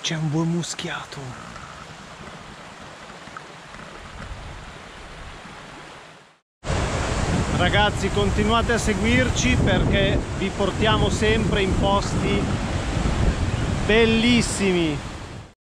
C'è un buon muschiato. Ragazzi continuate a seguirci perché vi portiamo sempre in posti bellissimi